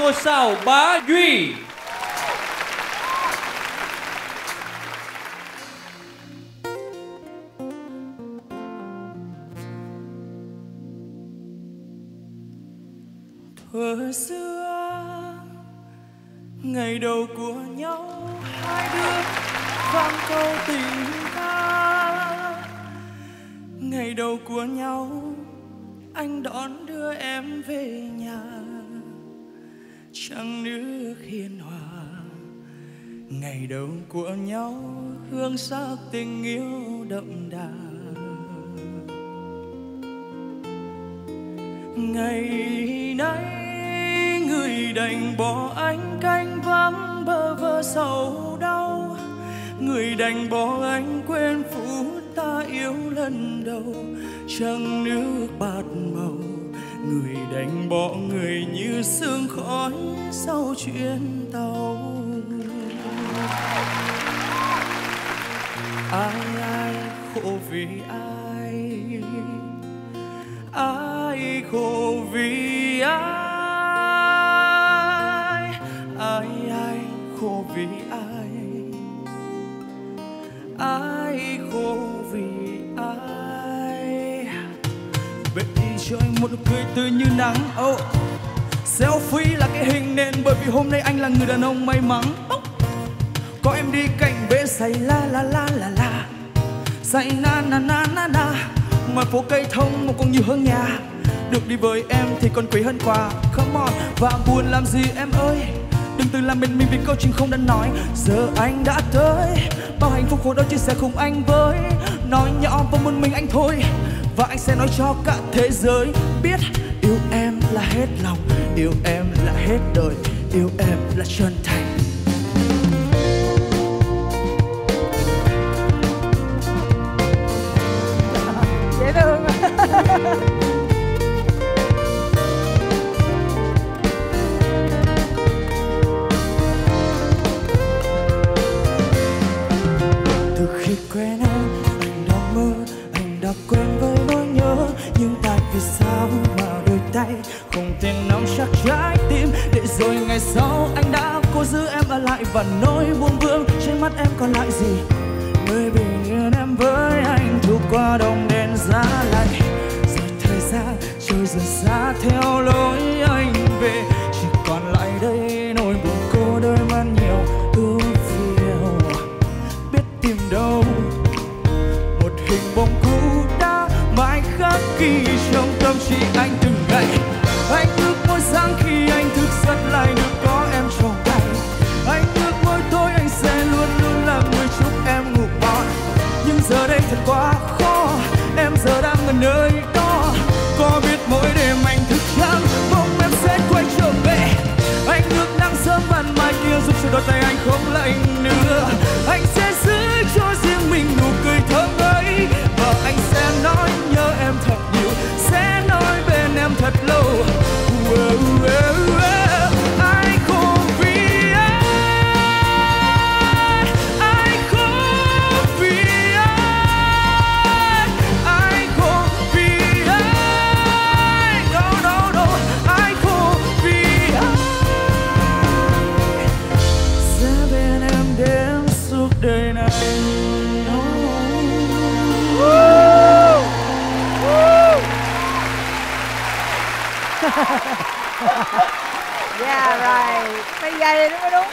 ngôi sao Bá Duy. Thuở xưa, ngày đầu của nhau, hai đứa vang câu tình ca. Ngày đầu của nhau, anh đón đưa em về nhà trăng nước hiền hòa. Ngày đầu của nhau, hương sắc tình yêu đậm đà. Ngày nay, người đành bỏ anh canh vắng bơ vơ sầu đau. Người đành bỏ anh quên phút ta yêu lần đầu. Trăng nước bạt màu người đánh bỏ người như sương khói sau chuyến tàu. Ai ai khổ vì ai? Ai khổ vì ai? Ai ai khổ vì ai? Ai khổ cho anh một nụ cười tươi như nắng. Oh. selfie là cái hình nền, bởi vì hôm nay anh là người đàn ông may mắn. Oh. có em đi cạnh bên say la la la la la. Say na na na na na. Ngoài phố cây thông, một con nhiều hơn nhà. Được đi với em thì còn quý hơn quà come on, và buồn làm gì em ơi? Đừng tự làm mình mình vì câu chuyện không đã nói. Giờ anh đã tới. Bao hạnh phúc khổ đau chia sẻ cùng anh với. Nói nhỏ và một mình anh thôi và anh sẽ nói cho cả thế giới biết yêu em là hết lòng yêu em là hết đời yêu em là chân thành. Dễ thương. Từ khi quen anh thì sao mà đôi tay không thể nắm chắc trái tim? Để rồi ngày sau anh đã cố giữ em ở lại và nỗi buông vương trên mắt em còn lại gì? Nơi bình yên em với anh thu qua đông đen giá lạnh rồi thời gian trôi dần xa theo lối anh về. Chỉ còn lại đây nỗi buồn cô đơn man nhiều ưu phiền. Biết tìm đâu, một hình bóng cũ khi trong tâm trí anh từng ngày anh ước mỗi sáng khi anh thức giấc lại được có em trong tay. Anh ước mỗi tối anh sẽ luôn luôn là người chúc em ngủ ngon. Nhưng giờ đây thật quá khó, em giờ đang ở nơi đó. Có biết mỗi đêm anh thức trắng mong em sẽ quay trở về. Anh ước nắng sớm ban mai kia, giúp cho đôi tay anh không lạnh. yeah right. Mấy giây nữa mới đúng.